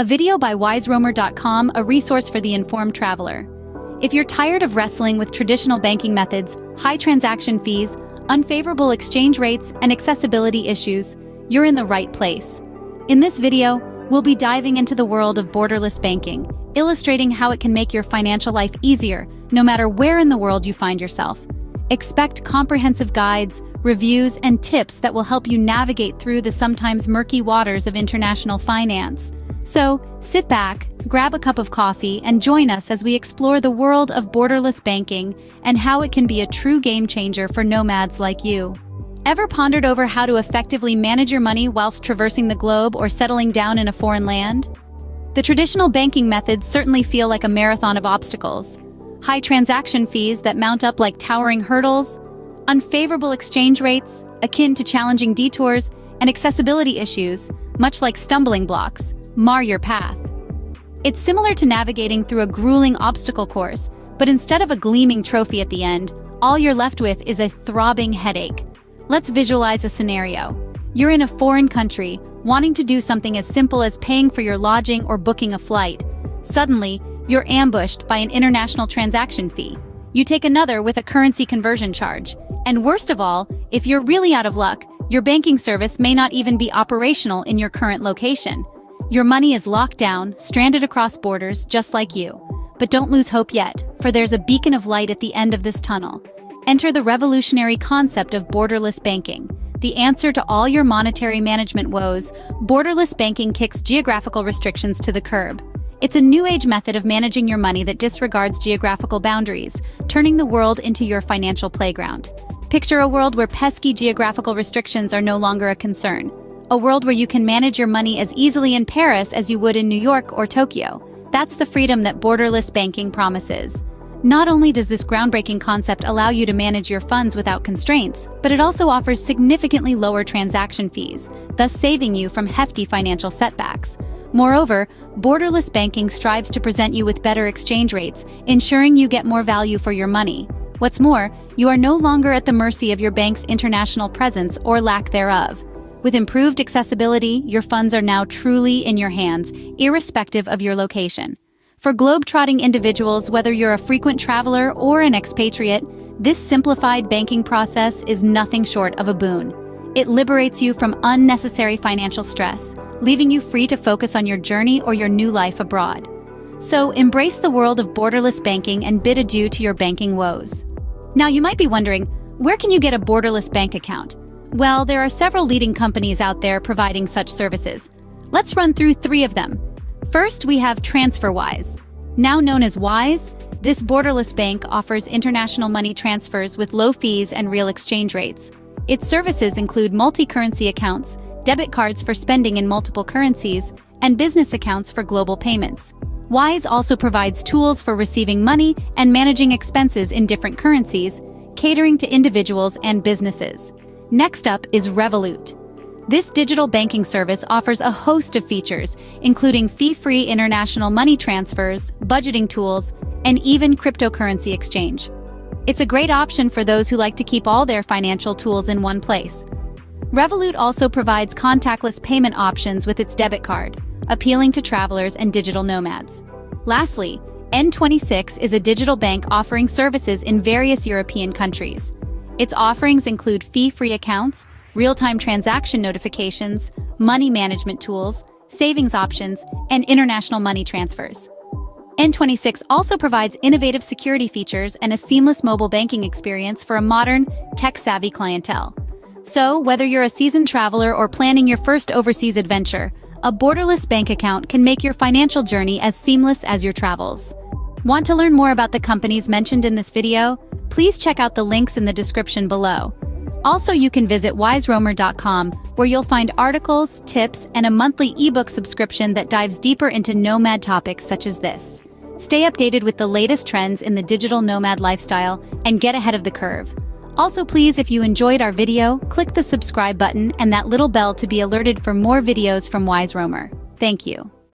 a video by wiseroamer.com, a resource for the informed traveler. If you're tired of wrestling with traditional banking methods, high transaction fees, unfavorable exchange rates, and accessibility issues, you're in the right place. In this video, we'll be diving into the world of borderless banking, illustrating how it can make your financial life easier, no matter where in the world you find yourself. Expect comprehensive guides, reviews, and tips that will help you navigate through the sometimes murky waters of international finance. So, sit back, grab a cup of coffee, and join us as we explore the world of borderless banking and how it can be a true game changer for nomads like you. Ever pondered over how to effectively manage your money whilst traversing the globe or settling down in a foreign land? The traditional banking methods certainly feel like a marathon of obstacles. High transaction fees that mount up like towering hurdles, unfavorable exchange rates, akin to challenging detours, and accessibility issues, much like stumbling blocks, mar your path. It's similar to navigating through a grueling obstacle course, but instead of a gleaming trophy at the end, all you're left with is a throbbing headache. Let's visualize a scenario. You're in a foreign country, wanting to do something as simple as paying for your lodging or booking a flight. Suddenly, you're ambushed by an international transaction fee. You take another with a currency conversion charge. And worst of all, if you're really out of luck, your banking service may not even be operational in your current location. Your money is locked down, stranded across borders, just like you. But don't lose hope yet, for there's a beacon of light at the end of this tunnel. Enter the revolutionary concept of borderless banking. The answer to all your monetary management woes, borderless banking kicks geographical restrictions to the curb. It's a new age method of managing your money that disregards geographical boundaries, turning the world into your financial playground. Picture a world where pesky geographical restrictions are no longer a concern. A world where you can manage your money as easily in Paris as you would in New York or Tokyo. That's the freedom that borderless banking promises. Not only does this groundbreaking concept allow you to manage your funds without constraints, but it also offers significantly lower transaction fees, thus saving you from hefty financial setbacks. Moreover, borderless banking strives to present you with better exchange rates, ensuring you get more value for your money. What's more, you are no longer at the mercy of your bank's international presence or lack thereof. With improved accessibility, your funds are now truly in your hands, irrespective of your location. For globe-trotting individuals, whether you're a frequent traveler or an expatriate, this simplified banking process is nothing short of a boon. It liberates you from unnecessary financial stress, leaving you free to focus on your journey or your new life abroad. So embrace the world of borderless banking and bid adieu to your banking woes. Now you might be wondering, where can you get a borderless bank account? Well, there are several leading companies out there providing such services. Let's run through three of them. First, we have TransferWise. Now known as Wise, this borderless bank offers international money transfers with low fees and real exchange rates. Its services include multi-currency accounts, debit cards for spending in multiple currencies, and business accounts for global payments. Wise also provides tools for receiving money and managing expenses in different currencies, catering to individuals and businesses. Next up is Revolut. This digital banking service offers a host of features, including fee-free international money transfers, budgeting tools, and even cryptocurrency exchange. It's a great option for those who like to keep all their financial tools in one place. Revolut also provides contactless payment options with its debit card, appealing to travelers and digital nomads. Lastly, N26 is a digital bank offering services in various European countries. Its offerings include fee-free accounts, real-time transaction notifications, money management tools, savings options, and international money transfers. N26 also provides innovative security features and a seamless mobile banking experience for a modern, tech-savvy clientele. So, whether you're a seasoned traveler or planning your first overseas adventure, a borderless bank account can make your financial journey as seamless as your travels. Want to learn more about the companies mentioned in this video? Please check out the links in the description below. Also, you can visit wiseroamer.com, where you'll find articles, tips, and a monthly ebook subscription that dives deeper into nomad topics such as this. Stay updated with the latest trends in the digital nomad lifestyle and get ahead of the curve. Also, please, if you enjoyed our video, click the subscribe button and that little bell to be alerted for more videos from Wise Roamer. Thank you.